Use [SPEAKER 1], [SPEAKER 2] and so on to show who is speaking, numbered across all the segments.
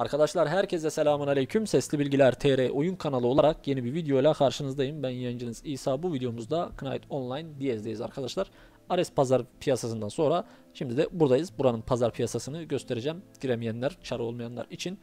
[SPEAKER 1] Arkadaşlar herkese selamun aleyküm. Sesli Bilgiler TR oyun kanalı olarak yeni bir videoyla karşınızdayım. Ben yayıncınız İsa. Bu videomuzda Knight Online Diyez'deyiz arkadaşlar. Ares pazar piyasasından sonra şimdi de buradayız. Buranın pazar piyasasını göstereceğim. Giremeyenler, çarı olmayanlar için.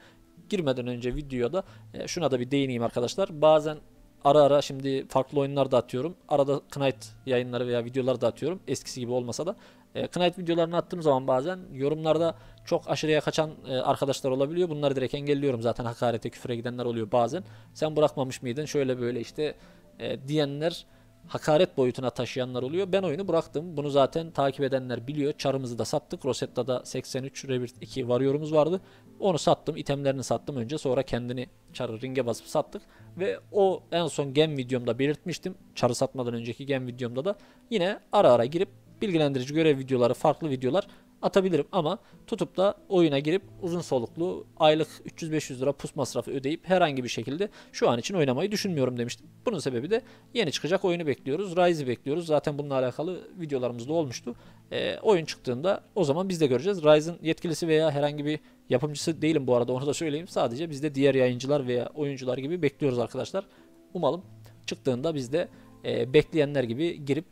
[SPEAKER 1] Girmeden önce videoda e, şuna da bir değineyim arkadaşlar. Bazen ara ara şimdi farklı oyunlar da atıyorum. Arada Knight yayınları veya videolar da atıyorum. Eskisi gibi olmasa da. E, Knight videolarını attığım zaman bazen yorumlarda çok aşırıya kaçan e, arkadaşlar olabiliyor. Bunları direkt engelliyorum zaten hakarete küfüre gidenler oluyor bazen. Sen bırakmamış mıydın şöyle böyle işte e, diyenler hakaret boyutuna taşıyanlar oluyor. Ben oyunu bıraktım. Bunu zaten takip edenler biliyor. Çarımızı da sattık. Rosetta'da 83 Rebirth 2 varıyorumuz vardı. Onu sattım. itemlerini sattım önce. Sonra kendini çarı ringe basıp sattık. Ve o en son gem videomda belirtmiştim. Çarı satmadan önceki gem videomda da yine ara ara girip bilgilendirici görev videoları, farklı videolar atabilirim ama tutup da oyuna girip uzun soluklu aylık 300-500 lira pus masrafı ödeyip herhangi bir şekilde şu an için oynamayı düşünmüyorum demiştim. Bunun sebebi de yeni çıkacak oyunu bekliyoruz. Rise'i bekliyoruz. Zaten bununla alakalı videolarımız da olmuştu. E, oyun çıktığında o zaman biz de göreceğiz. Rise'ın yetkilisi veya herhangi bir yapımcısı değilim bu arada onu da söyleyeyim. Sadece biz de diğer yayıncılar veya oyuncular gibi bekliyoruz arkadaşlar. Umalım çıktığında biz de e, bekleyenler gibi girip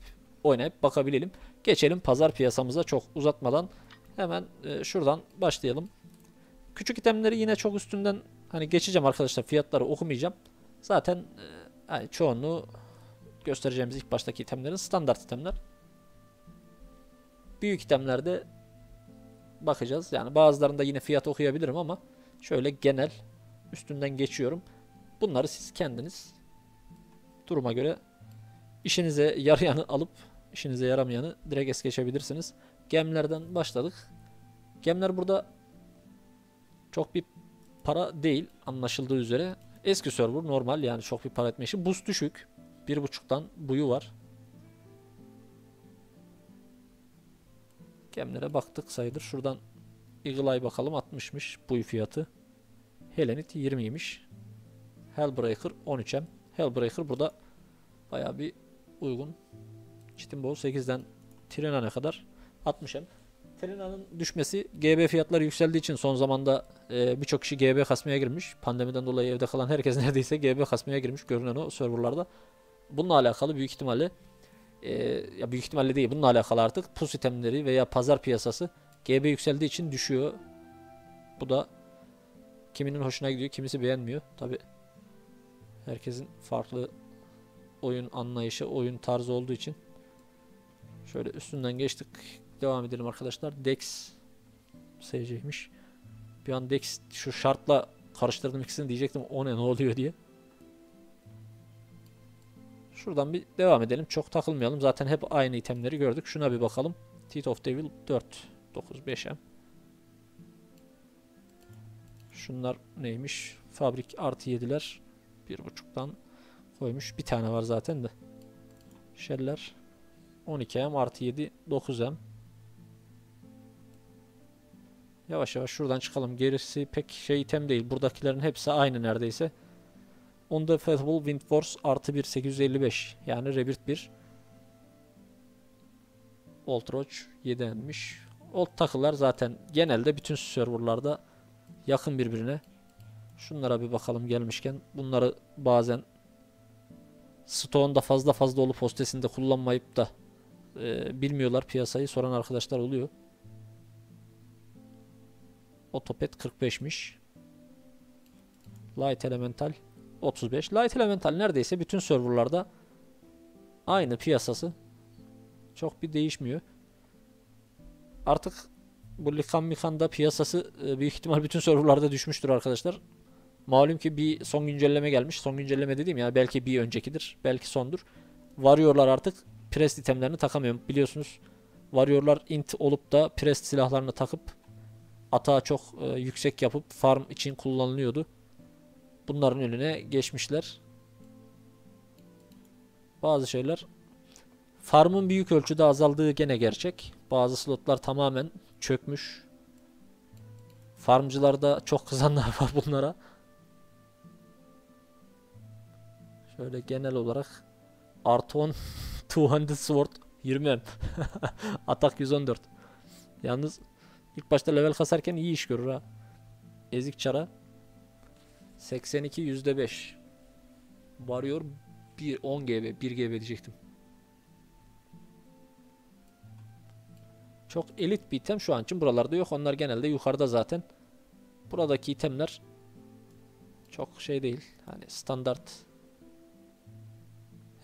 [SPEAKER 1] oynayıp bakabilelim. Geçelim pazar piyasamıza çok uzatmadan hemen e, şuradan başlayalım. Küçük itemleri yine çok üstünden hani geçeceğim arkadaşlar fiyatları okumayacağım. Zaten e, yani çoğunluğu göstereceğimiz ilk baştaki itemlerin standart itemler. Büyük itemlerde bakacağız. Yani bazılarında yine fiyat okuyabilirim ama şöyle genel üstünden geçiyorum. Bunları siz kendiniz duruma göre işinize yarayanı alıp işinize yaramayanı direkt es geçebilirsiniz. Gemlerden başladık. Gemler burada çok bir para değil anlaşıldığı üzere. Eski server normal yani çok bir para etme işi. Boost düşük. Bir buçuktan buyu var. Gemlere baktık sayılır. Şuradan Eagle Eye bakalım 60'mış buy fiyatı. Helenit 20'ymiş. Hellbreaker 13M. Hellbreaker burada baya bir uygun. Chitin Bowl 8'den Trina'ya kadar 60M. Trina'nın düşmesi GB fiyatları yükseldiği için son zamanda e, birçok kişi GB kasmaya girmiş. Pandemiden dolayı evde kalan herkes neredeyse GB kasmaya girmiş görünen o serverlarda. Bununla alakalı büyük ihtimalle e, ya büyük ihtimalle değil bununla alakalı artık pus itemleri veya pazar piyasası GB yükseldiği için düşüyor. Bu da kiminin hoşuna gidiyor, kimisi beğenmiyor. Tabi herkesin farklı oyun anlayışı, oyun tarzı olduğu için Şöyle üstünden geçtik. Devam edelim arkadaşlar. Dex SC'ymiş. Bir an Dex şu şartla karıştırdım ikisini diyecektim. O ne ne oluyor diye. Şuradan bir devam edelim. Çok takılmayalım. Zaten hep aynı itemleri gördük. Şuna bir bakalım. Teeth of Devil 4 9 5M. Şunlar neymiş? Fabrik artı 7'ler. Bir buçuktan koymuş. Bir tane var zaten de. Sheller 12M artı 7 9M. Yavaş yavaş şuradan çıkalım. Gerisi pek şey item değil. Buradakilerin hepsi aynı neredeyse. Onda Faithful Wind Force artı 1 855. Yani Rebirth 1. Old Roach 7'enmiş. Old takılar zaten genelde bütün serverlarda yakın birbirine. Şunlara bir bakalım gelmişken. Bunları bazen Stone'da fazla fazla olup hostesinde kullanmayıp da e, bilmiyorlar piyasayı soran arkadaşlar oluyor. Otopet 45'miş. Light Elemental 35. Light Elemental neredeyse bütün serverlarda aynı piyasası. Çok bir değişmiyor. Artık bu Likan Mikan'da piyasası e, büyük ihtimal bütün serverlarda düşmüştür arkadaşlar. Malum ki bir son güncelleme gelmiş. Son güncelleme dediğim ya belki bir öncekidir. Belki sondur. Varıyorlar artık prest itemlerini takamıyorum. Biliyorsunuz Warrior'lar int olup da prest silahlarını takıp atağı çok e, yüksek yapıp farm için kullanılıyordu. Bunların önüne geçmişler. Bazı şeyler farmın büyük ölçüde azaldığı gene gerçek. Bazı slotlar tamamen çökmüş. Farmcılarda çok kızanlar var bunlara. Şöyle genel olarak artı 10 200 sword 20 Atak 114. Yalnız ilk başta level kasarken iyi iş görür ha. Ezik çara 82 %5 Varıyor 1 10 GB 1 GB diyecektim. Çok elit bir item şu an için buralarda yok. Onlar genelde yukarıda zaten. Buradaki itemler çok şey değil. Hani standart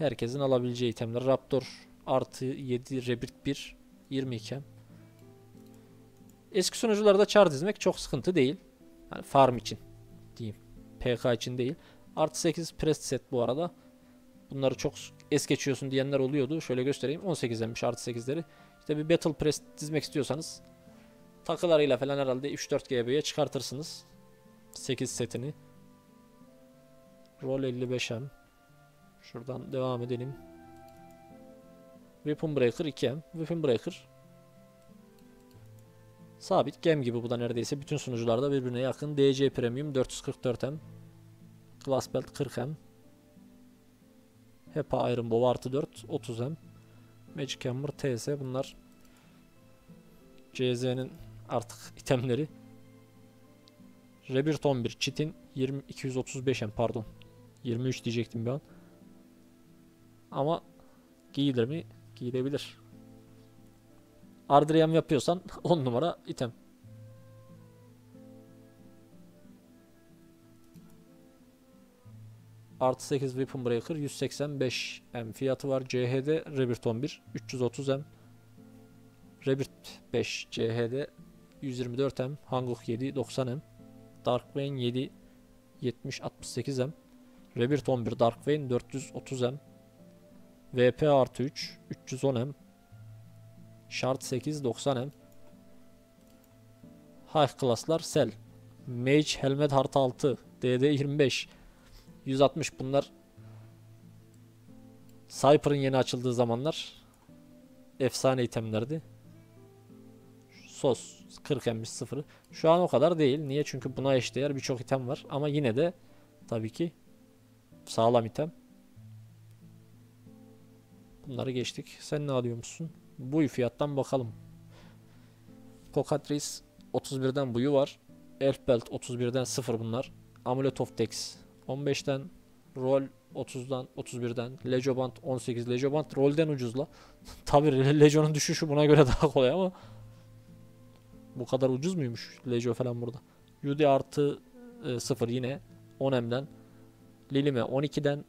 [SPEAKER 1] herkesin alabileceği itemler. Raptor artı 7 Rebirth 1 22 Eski sunucularda char dizmek çok sıkıntı değil. Hani farm için diyeyim. PK için değil. Artı 8 prest set bu arada. Bunları çok es geçiyorsun diyenler oluyordu. Şöyle göstereyim. 18'denmiş artı 8'leri. İşte bir Battle Press dizmek istiyorsanız takılarıyla falan herhalde 3-4 GB'ye çıkartırsınız. 8 setini. Roll 55M. Şuradan devam edelim. Weapon Breaker 2M. Weapon Breaker Sabit gem gibi bu da neredeyse bütün sunucularda birbirine yakın. DC Premium 444M. Glass Belt 40M. HEPA Iron Bow artı 4 30M. Magic Hammer TS bunlar CZ'nin artık itemleri. Rebirth 11 Çitin 20 235M pardon. 23 diyecektim bir an. Ama giyilir mi? Giyilebilir. Ardriam yapıyorsan 10 numara item. Artı 8 Weapon Breaker 185 M fiyatı var. CHD Rebirth 11 330 M. Rebirth 5 CHD 124 M. Hanguk 7 90 M. Darkvein 7 70 68 M. Rebirth 11 Darkvein 430 M. VP artı 3 310 M. Shard 8 90 M. High Class'lar Cell. Mage Helmet Heart 6 DD 25 160 bunlar Cypher'ın yeni açıldığı zamanlar efsane itemlerdi. Sos 40 emmiş 0. Şu an o kadar değil. Niye? Çünkü buna eşdeğer birçok item var. Ama yine de tabii ki sağlam item. Bunları geçtik. Sen ne alıyormuşsun? Buy fiyattan bakalım. Cockatrice 31'den buyu var. Elf Belt 31'den 0 bunlar. Amulet of Dex 15'ten Roll 30'dan 31'den Legoband 18 Legoband rolden ucuzla. Tabi Legion'un düşüşü buna göre daha kolay ama bu kadar ucuz muymuş Legio falan burada. UD artı e, 0 yine 10M'den Lilime 12'den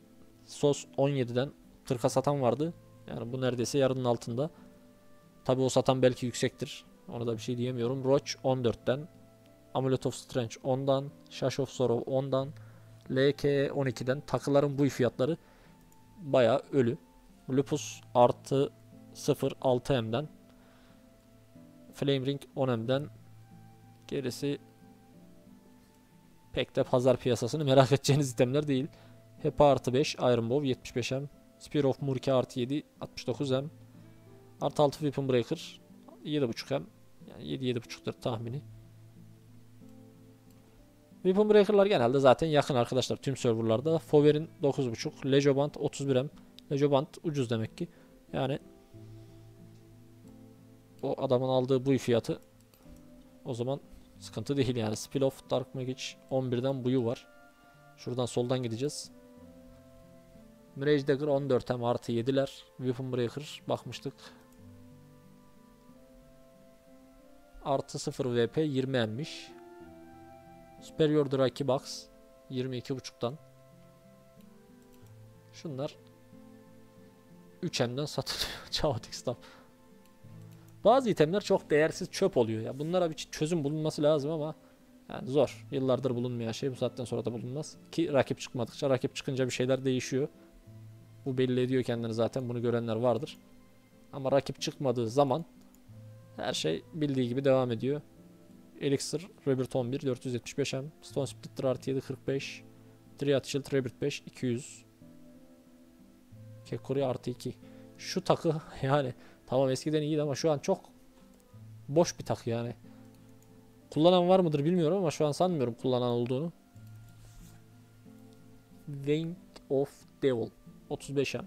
[SPEAKER 1] Sos 17'den 40'a satan vardı. Yani bu neredeyse yarının altında. Tabi o satan belki yüksektir. Ona da bir şey diyemiyorum. Roach 14'ten Amulet of Strange 10'dan Shash of Sorrow 10'dan LK 12'den takıların bu fiyatları baya ölü. Lupus artı 0 6M'den Flame Ring 10M'den gerisi pek de pazar piyasasını merak edeceğiniz itemler değil. Hepa artı 5 Iron Bow 75M Spear of Murki artı 7 69M Artı 6 Weapon Breaker 7.5M yani 7-7.5'tır tahmini. Weapon Breaker'lar genelde zaten yakın arkadaşlar tüm serverlarda. Fover'in 9.5, Lejoband 31M. Lejoband ucuz demek ki. Yani o adamın aldığı bu fiyatı o zaman sıkıntı değil yani. Spill of Dark Magic 11'den buyu var. Şuradan soldan gideceğiz. Mirage Dagger 14M artı 7'ler. Weapon Breaker bakmıştık. Artı 0 VP 20 emmiş. Superior Draki Box 22.5'tan. Şunlar 3M'den satılıyor. Chaotic Stuff. Bazı itemler çok değersiz çöp oluyor ya. Bunlara bir çözüm bulunması lazım ama yani zor. Yıllardır bulunmayan şey bu saatten sonra da bulunmaz. Ki rakip çıkmadıkça rakip çıkınca bir şeyler değişiyor. Bu belli ediyor kendini zaten. Bunu görenler vardır. Ama rakip çıkmadığı zaman her şey bildiği gibi devam ediyor. Elixir, Rebirth 11, 475M, Stone Splitter artı 7, 45, Triad Shield, Rebirth 5, 200, Kekori artı 2. Şu takı yani tamam eskiden iyiydi ama şu an çok boş bir takı yani. Kullanan var mıdır bilmiyorum ama şu an sanmıyorum kullanan olduğunu. Vein of Devil 35M.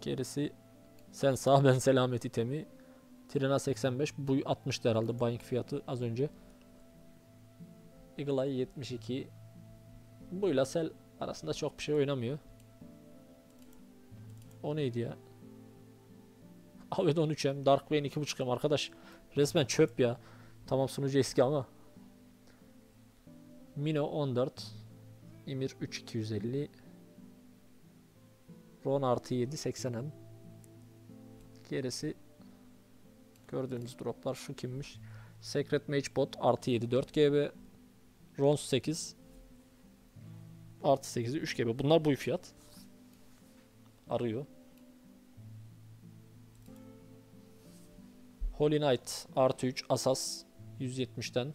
[SPEAKER 1] Gerisi sen sağ ben selamet itemi. Trina 85. Bu 60'tı herhalde buying fiyatı az önce. Eagle Eye 72. Buyla Sel arasında çok bir şey oynamıyor. O neydi ya? Avet 13M, Dark Vayne 2.5M arkadaş. Resmen çöp ya. Tamam sunucu eski ama. Mino 14. Emir 3250. Ron artı 7 80M. Gerisi gördüğünüz droplar şu kimmiş? Secret Mage Bot artı 7 4 GB. Ron 8 artı 8'i 3 GB. Bunlar bu fiyat. Arıyor. Holy Knight artı 3 Asas 170'ten.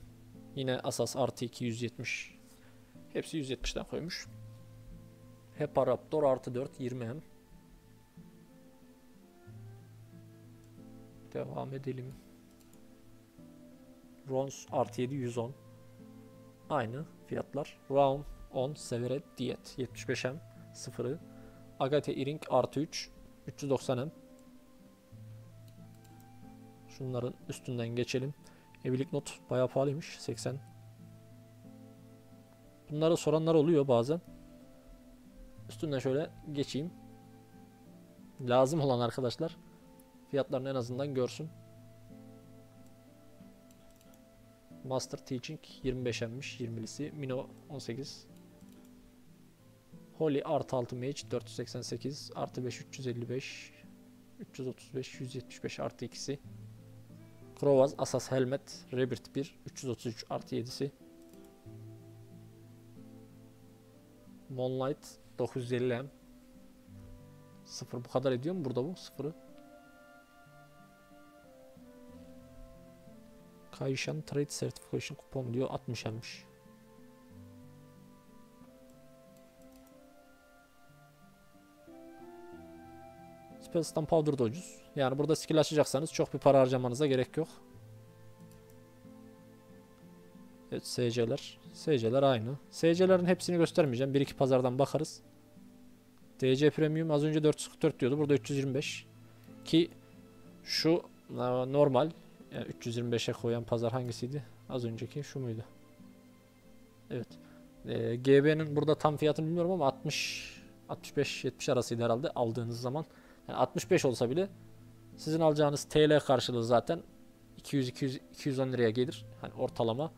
[SPEAKER 1] Yine Asas artı 2 170. Hepsi 170'ten koymuş. Hepa Raptor artı 4 20M. Devam edelim. Rons artı 7 110. Aynı fiyatlar. Round 10 Severet Diyet 75M 0'ı. Agate Iring artı 3 390M. Şunların üstünden geçelim. Evlilik not bayağı pahalıymış. 80. Bunları soranlar oluyor bazen. Üstünden şöyle geçeyim. Lazım olan arkadaşlar fiyatlarını en azından görsün. Master Teaching 25'emmiş 20'lisi. Mino 18. Holy artı 6 Mage 488 artı 5 355 335 175 artı 2'si. Krovaz Asas Helmet Rebirth 1 333 artı 7'si. Moonlight 950M 0 bu kadar ediyor mu burada bu 0'ı? Kayshan Trade Certification kupon diyor 60 emmiş. Spellstan Powder da ucuz. Yani burada skill açacaksanız çok bir para harcamanıza gerek yok. Evet SC'ler. SC'ler aynı. SC'lerin hepsini göstermeyeceğim. Bir iki pazardan bakarız. DC Premium az önce 444 diyordu. Burada 325. Ki şu normal yani 325'e koyan pazar hangisiydi? Az önceki şu muydu? Evet. Ee, GB'nin burada tam fiyatını bilmiyorum ama 60 65-70 arasıydı herhalde aldığınız zaman. Yani 65 olsa bile sizin alacağınız TL karşılığı zaten 200 200 210 liraya gelir. Hani ortalama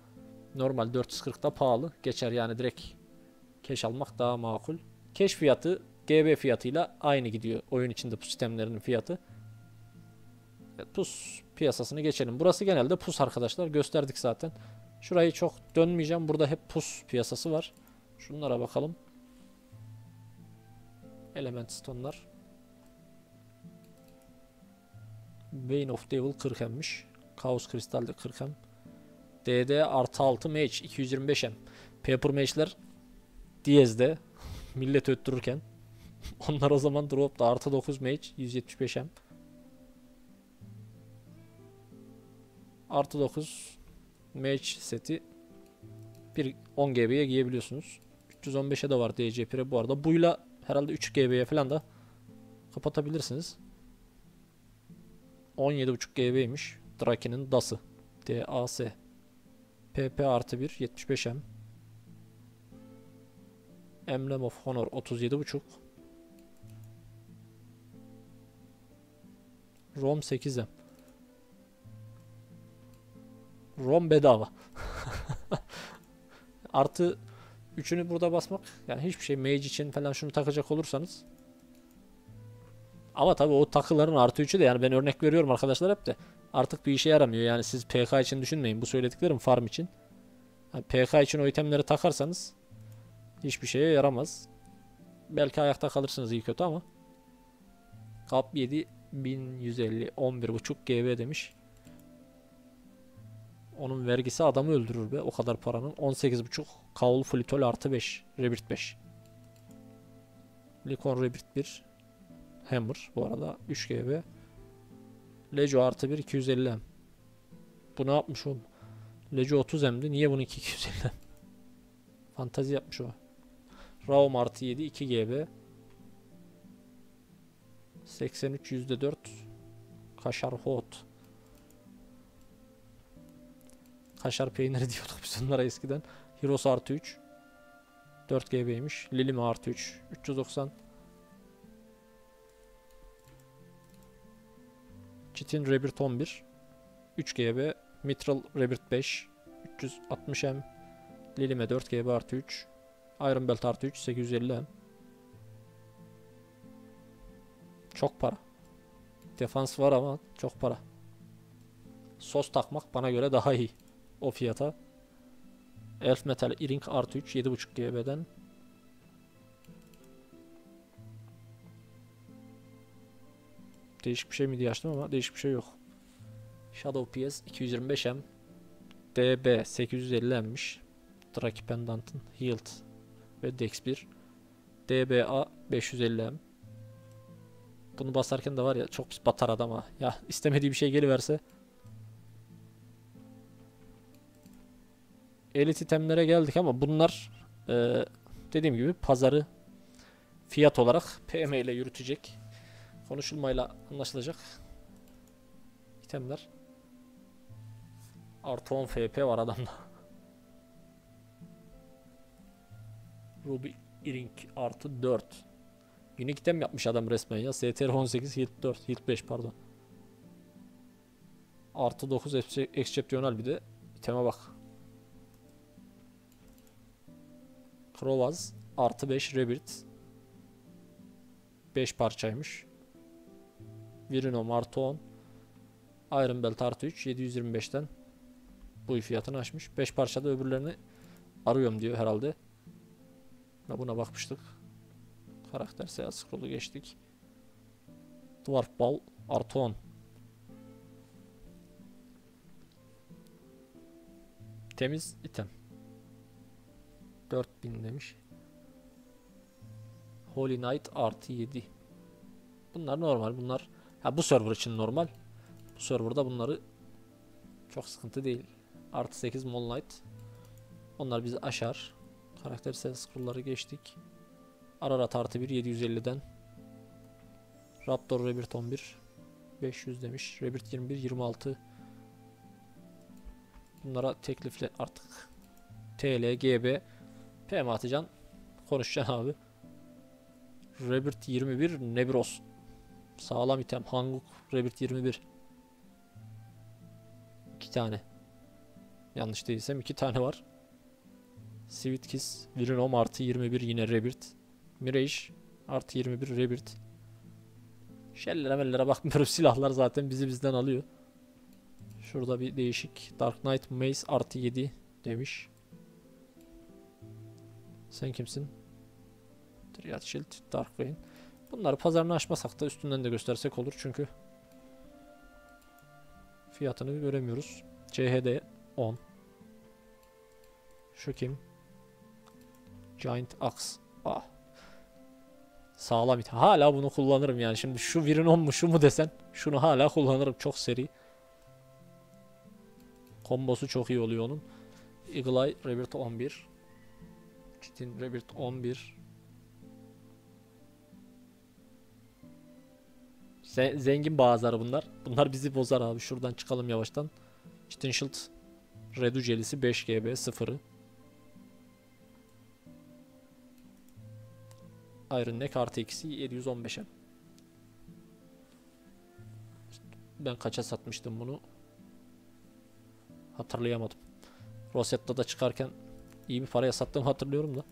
[SPEAKER 1] normal 440'da pahalı geçer yani direkt cash almak daha makul. Cash fiyatı GB fiyatıyla aynı gidiyor oyun içinde bu sistemlerinin fiyatı. Evet, pus piyasasını geçelim. Burası genelde pus arkadaşlar. Gösterdik zaten. Şurayı çok dönmeyeceğim. Burada hep pus piyasası var. Şunlara bakalım. Element stone'lar. Vein of Devil 40 emmiş. Chaos Crystal de 40 em. DD artı 6 mage 225 em. Paper mage'ler Diyez'de millet öttürürken onlar o zaman drop'ta artı 9 mage 175 em. Artı 9 mage seti bir 10 GB'ye giyebiliyorsunuz. 315'e de var DC Pre bu arada. Buyla herhalde 3 GB'ye falan da kapatabilirsiniz. 17.5 GB'ymiş. Draken'in DAS'ı. DAS. PP artı 1 75M. Emblem of Honor 37.5. ROM 8M. ROM bedava. Artı üçünü burada basmak yani hiçbir şey mage için falan şunu takacak olursanız ama tabii o takıların artı 3'ü de yani ben örnek veriyorum arkadaşlar hep de artık bir işe yaramıyor. Yani siz PK için düşünmeyin. Bu söylediklerim farm için. Yani PK için o itemleri takarsanız hiçbir şeye yaramaz. Belki ayakta kalırsınız iyi kötü ama. Kap 7 1150 11.5 GB demiş. Onun vergisi adamı öldürür be o kadar paranın. 18.5 Kaul Flitol artı 5 Rebirth 5. Likon Rebirth 1 Hammer bu arada 3 GB. Lejo artı 1 250 M. Bu ne yapmış oğlum? Lejo 30 M'di. Niye bunu 250 M? Fantazi yapmış o. Raum artı 7 2 GB. 83 %4 Kaşar hot. Kaşar peyniri diyorduk biz onlara eskiden. Heroes artı 3. 4 GB'ymiş. Lilime artı 3. 390. Chitin Rebirth 11. 3 GB. Mitral Rebirth 5. 360M. Lilime 4 GB artı 3. Iron Belt artı 3. 850M. Çok para. Defans var ama çok para. Sos takmak bana göre daha iyi. O fiyata. Elf Metal Iring artı 3 7.5 GB'den. Değişik bir şey mi diye açtım ama değişik bir şey yok. Shadow PS 225M DB 850M'miş. Draki Pendant'ın Healed ve Dex 1 DBA 550M Bunu basarken de var ya çok pis batar adama. Ya istemediği bir şey geliverse elit itemlere geldik ama bunlar e, dediğim gibi pazarı fiyat olarak PM ile yürütecek. Konuşulmayla anlaşılacak itemler. Artı 10 FP var adamda. Ruby Iring artı 4. Unique item yapmış adam resmen ya. STR 18 Hilt 4 Hilt 5 pardon. Artı 9 exceptional bir de iteme bak. Krovaz artı 5 Rebirth 5 parçaymış. Virinom artı 10 Iron Belt artı 3 725'ten bu fiyatını açmış. 5 parçada öbürlerini arıyorum diyor herhalde. Buna bakmıştık. Karakter seyahat scroll'u geçtik. Dwarf Ball artı 10 Temiz item 4000 demiş. Holy Knight artı 7. Bunlar normal. Bunlar ha bu server için normal. Bu serverda bunları çok sıkıntı değil. Artı 8 Mol Knight. Onlar bizi aşar. Karakter set scroll'ları geçtik. Ararat artı 1 750'den. Raptor Rebirth 11 500 demiş. Rebirth 21 26. Bunlara teklifle artık TL, GB PM atacaksın. Konuşacaksın abi. Rebirth 21 Nebros. Sağlam item. Hanguk Rebirth 21. İki tane. Yanlış değilsem iki tane var. Sweet Kiss Virinom artı 21 yine Rebirth. Mirage artı 21 Rebirth. Şellere mellere bakmıyorum. Silahlar zaten bizi bizden alıyor. Şurada bir değişik. Dark Knight Mace artı 7 demiş. Sen kimsin? Triad Shield, Dark Vein. Bunları pazarını açmasak da üstünden de göstersek olur çünkü fiyatını göremiyoruz. CHD 10. Şu kim? Giant Axe. Ah. Sağlam it. Hala bunu kullanırım yani. Şimdi şu Virin 10 mu şu mu desen şunu hala kullanırım. Çok seri. Kombosu çok iyi oluyor onun. Eagle Eye Rebirth 11. Chitin Rebirth 11. Ze- zengin bazıları bunlar. Bunlar bizi bozar abi. Şuradan çıkalım yavaştan. Chitin Shield Redu jelisi 5 GB 0'ı. Iron Neck ikisi 715'e. Ben kaça satmıştım bunu? Hatırlayamadım. Rosetta'da çıkarken iyi bir paraya sattığımı hatırlıyorum da.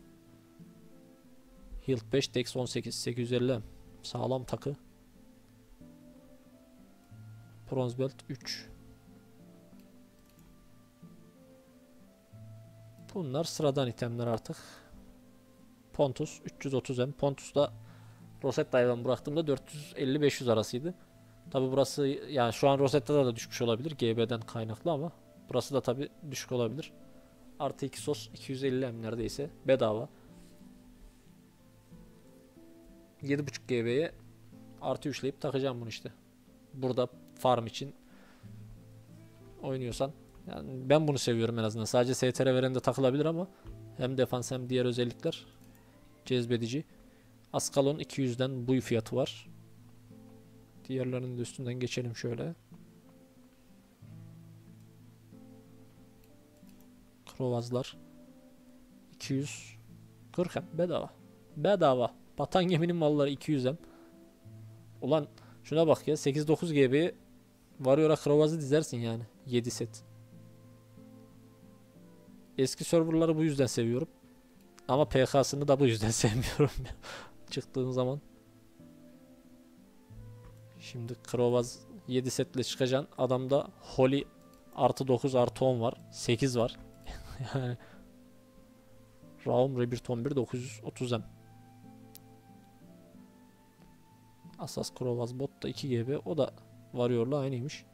[SPEAKER 1] Hilt 5, Dex 18, 850 Sağlam takı. Bronze Belt 3. Bunlar sıradan itemler artık. Pontus 330M. Pontus da Rosetta'ya ben bıraktığımda 450-500 arasıydı. Tabi burası yani şu an Rosetta'da da düşmüş olabilir GB'den kaynaklı ama burası da tabi düşük olabilir. Artı 2 sos 250M neredeyse bedava. 7.5 GB'ye artı üçleyip takacağım bunu işte. Burada farm için oynuyorsan yani ben bunu seviyorum en azından. Sadece STR verende takılabilir ama hem defans hem diğer özellikler cezbedici. Askalon 200'den bu fiyatı var. Diğerlerinin de üstünden geçelim şöyle. Krovazlar. 240 hem bedava. Bedava. Batan geminin malları 200 hem. Ulan şuna bak ya 8-9 GB Warrior'a Krovaz'ı dizersin yani. 7 set. Eski serverları bu yüzden seviyorum. Ama PK'sını da bu yüzden sevmiyorum. Çıktığın zaman. Şimdi Krovaz 7 setle çıkacaksın. Adamda Holy artı 9 artı 10 var. 8 var. yani Raum Rebirth 11 930 M. Asas Krovaz bot da 2 GB. O da Warrior'la aynıymış.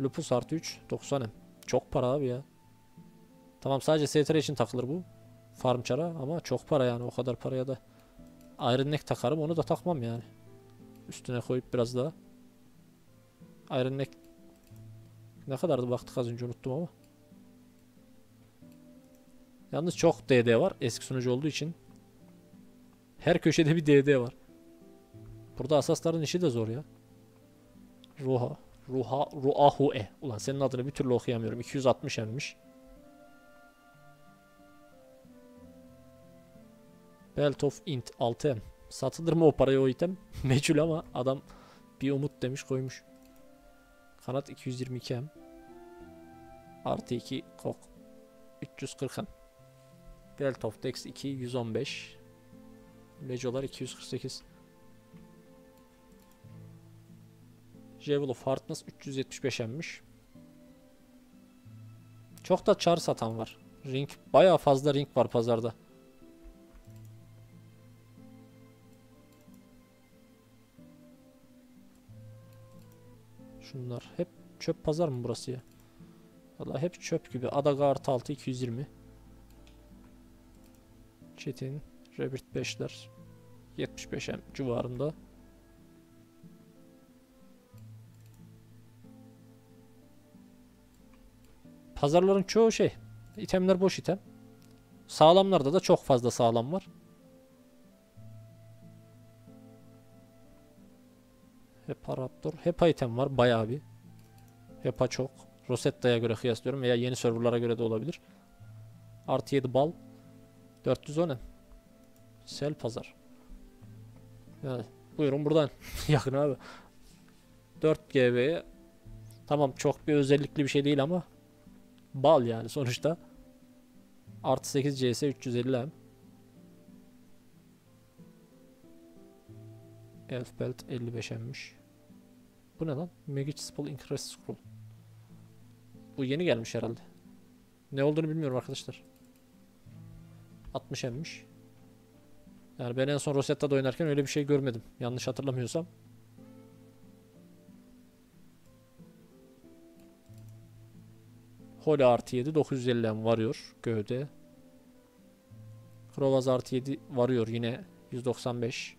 [SPEAKER 1] Lupus artı 3 90 M. Çok para abi ya. Tamam sadece STR için takılır bu. Farm çara ama çok para yani o kadar paraya da. Iron Neck takarım onu da takmam yani. Üstüne koyup biraz daha. Iron Neck ne kadardı baktık az önce unuttum ama. Yalnız çok DD var eski sunucu olduğu için. Her köşede bir DD var. Burada asasların işi de zor ya. Ruha. Ruha. Ruahue. Ulan senin adını bir türlü okuyamıyorum. 260 emmiş. Belt of Int 6M. Satılır mı o paraya o item? Meçhul ama adam bir umut demiş koymuş. Kanat 222M. Artı 2 kok. 340M. Belt of Dex 2 115. Legolar 248. Javel of Hardness 375 emmiş. Çok da çar satan var. Ring bayağı fazla ring var pazarda. Şunlar hep çöp pazar mı burası ya? Valla hep çöp gibi. Adaga artı 6 220. Çetin, Rebirth 5'ler 75 M civarında. Pazarların çoğu şey. itemler boş item. Sağlamlarda da çok fazla sağlam var. Hepa Raptor. Hepa item var bayağı bir. Hepa çok. Rosetta'ya göre kıyaslıyorum veya yeni serverlara göre de olabilir. Artı 7 bal. 410 M. Sel pazar. Yani buyurun buradan. Yakın abi. 4 GB'ye tamam çok bir özellikli bir şey değil ama bal yani sonuçta. Artı 8 CS 350 M. Elf Belt 55 M'miş. Bu ne lan? Magic Spell Increase Scroll. Bu yeni gelmiş herhalde. Ne olduğunu bilmiyorum arkadaşlar. 60 M'miş. Yani ben en son Rosetta'da oynarken öyle bir şey görmedim. Yanlış hatırlamıyorsam. Holy artı 7 950 M varıyor gövde. Krovaz artı 7 varıyor yine 195.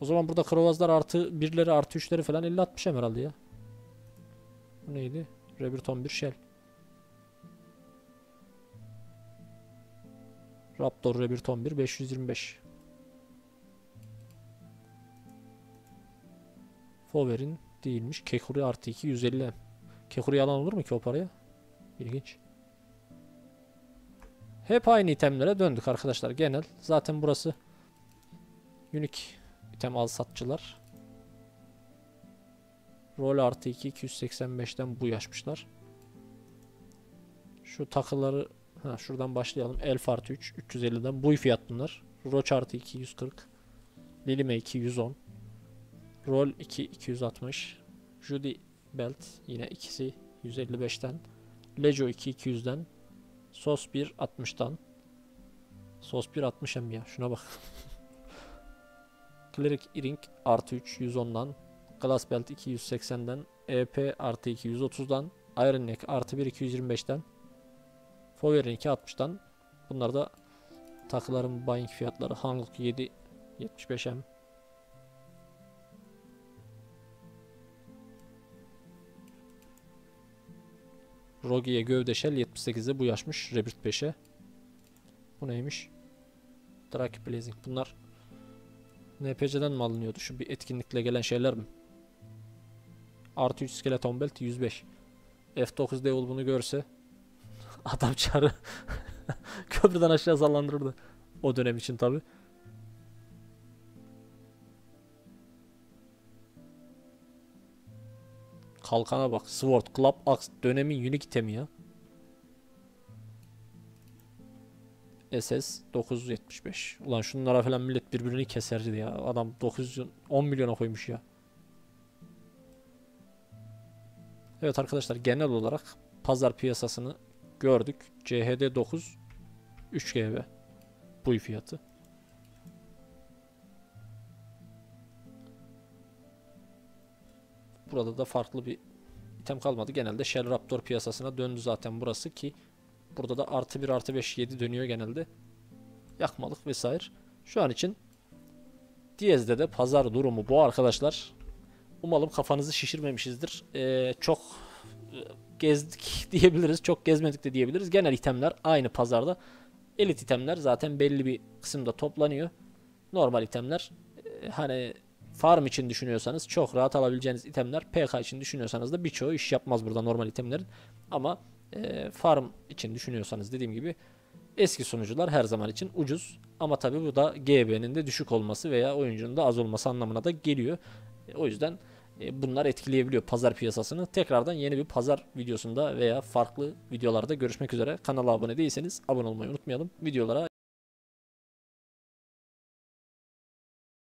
[SPEAKER 1] O zaman burada Krovazlar artı 1'leri artı 3'leri falan 50-60 M herhalde ya. Bu neydi? Rebirth 11 Shell. Raptor Rebirth 11 525. Fover'in değilmiş. Kekuri artı 2 150 M. Kekuri yalan olur mu ki o paraya? İlginç. Hep aynı itemlere döndük arkadaşlar genel. Zaten burası unique item al satçılar. Rol artı 2 285'ten bu yaşmışlar. Şu takıları ha, şuradan başlayalım. Elf artı 3 350'den bu fiyat bunlar. Roach artı 2 140. Lilime 2 110. Roll 2 260. Judy Belt yine ikisi 155'ten. Lejo 2 200'den. Sos 1 60'tan. Sos 1 60 hem ya şuna bak. Cleric Ring artı 3 110'dan. Glass Belt 280'den. EP artı 2 130'dan. Iron Neck artı 1 225'ten. Fover'in 2 60'dan. Bunlar da takıların buying fiyatları. Hankook 7 75M. Rogi'ye gövde shell 78'de bu yaşmış. Rebirth 5'e. Bu neymiş? Drake Blazing. Bunlar NPC'den mi alınıyordu? Şu bir etkinlikle gelen şeyler mi? Artı 3 skeleton belt 105. F9 Devil bunu görse adam çarı köprüden aşağı sallandırırdı. O dönem için tabi. Kalkana bak. Sword, Club, Axe dönemin unique itemi ya. SS 975. Ulan şunlara falan millet birbirini keserdi ya. Adam 910 milyona koymuş ya. Evet arkadaşlar genel olarak pazar piyasasını gördük. CHD 9 3 GB bu fiyatı. Burada da farklı bir item kalmadı. Genelde Shell Raptor piyasasına döndü zaten burası ki burada da artı 1 artı 5 7 dönüyor genelde. Yakmalık vesaire. Şu an için Diyez'de de pazar durumu bu arkadaşlar. Umalım kafanızı şişirmemişizdir. Ee, çok e, gezdik diyebiliriz. Çok gezmedik de diyebiliriz. Genel itemler aynı pazarda. Elit itemler zaten belli bir kısımda toplanıyor. Normal itemler e, hani farm için düşünüyorsanız çok rahat alabileceğiniz itemler. PK için düşünüyorsanız da birçoğu iş yapmaz burada normal itemlerin. Ama e, farm için düşünüyorsanız dediğim gibi eski sunucular her zaman için ucuz. Ama tabi bu da GB'nin de düşük olması veya oyuncunun da az olması anlamına da geliyor. E, o yüzden e, bunlar etkileyebiliyor pazar piyasasını. Tekrardan yeni bir pazar videosunda veya farklı videolarda görüşmek üzere. Kanala abone değilseniz abone olmayı unutmayalım. Videolara